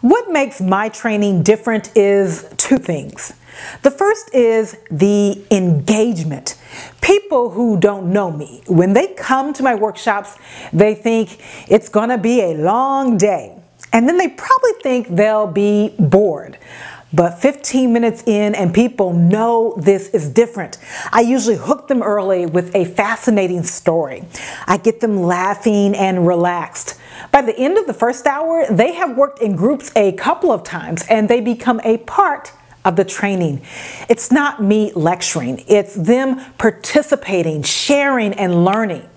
What makes my training different is two things. The first is the engagement. People who don't know me, when they come to my workshops, they think it's going to be a long day. And then they probably think they'll be bored. But 15 minutes in and people know this is different. I usually hook them early with a fascinating story. I get them laughing and relaxed. By the end of the first hour, they have worked in groups a couple of times and they become a part of the training. It's not me lecturing, it's them participating, sharing, and learning.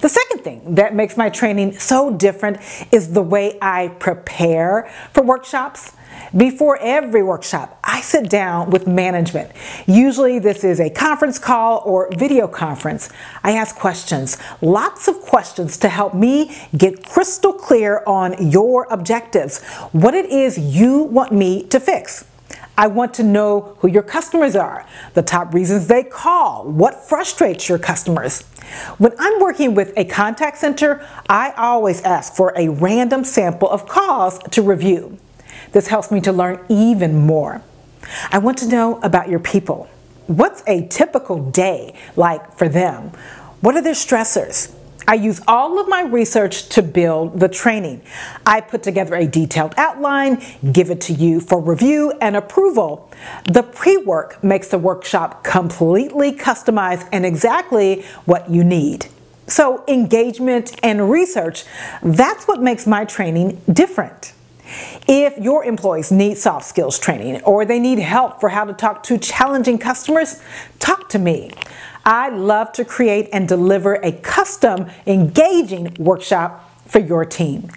The second thing that makes my training so different is the way I prepare for workshops. Before every workshop, I sit down with management. Usually this is a conference call or video conference. I ask questions, lots of questions to help me get crystal clear on your objectives, what it is you want me to fix. I want to know who your customers are, the top reasons they call, what frustrates your customers. When I'm working with a contact center, I always ask for a random sample of calls to review. This helps me to learn even more. I want to know about your people. What's a typical day like for them? What are their stressors? I use all of my research to build the training. I put together a detailed outline, give it to you for review and approval. The pre-work makes the workshop completely customized and exactly what you need. So engagement and research, that's what makes my training different. If your employees need soft skills training or they need help for how to talk to challenging customers, talk to me. I love to create and deliver a custom, engaging workshop for your team.